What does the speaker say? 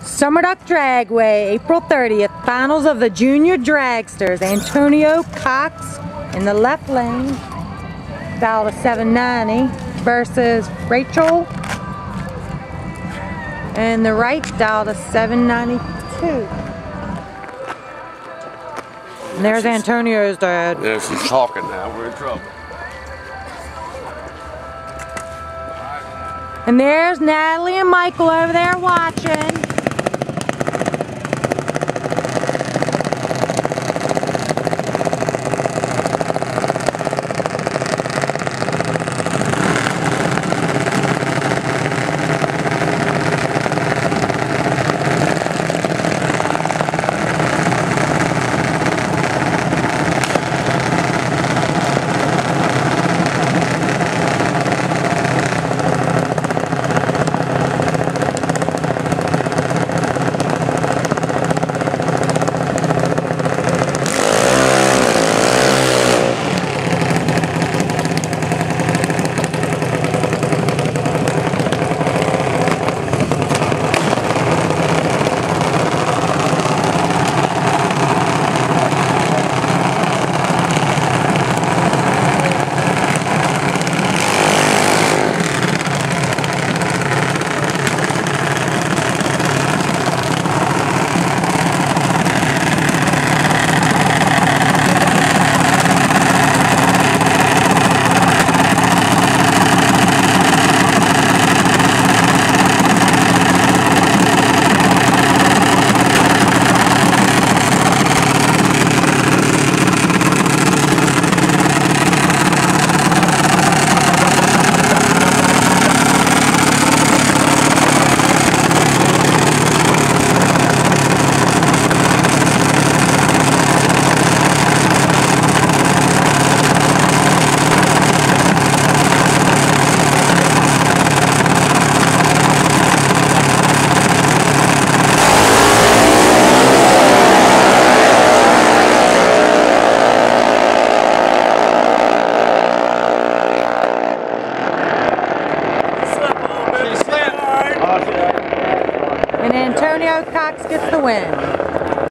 Sumerduck Dragway, April 30th. Finals of the Junior Dragsters. Antonio Cox in the left lane. Dialed to 790 versus Rachel. And the right dialed to 792. And there's Antonio's dad. Yeah, she's talking now. We're in trouble. And there's Natalie and Michael over there watching. Cox gets the win.